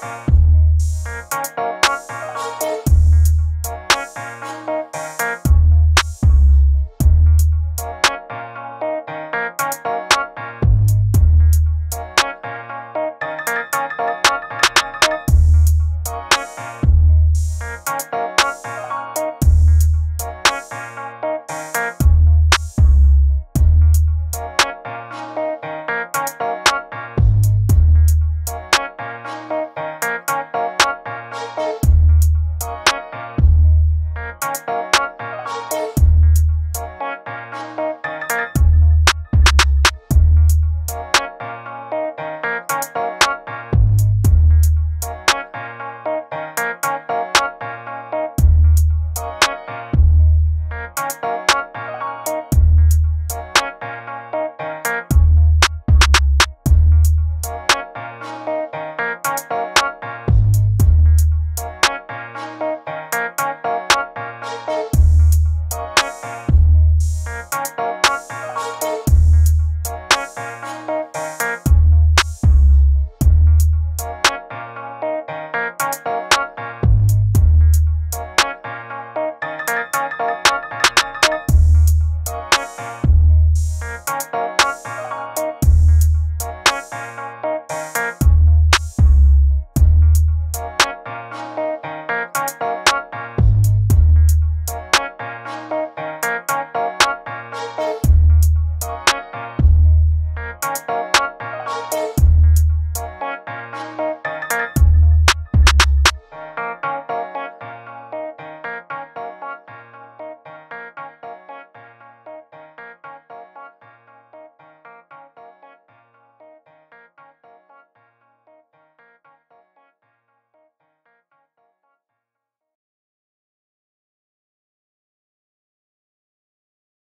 ます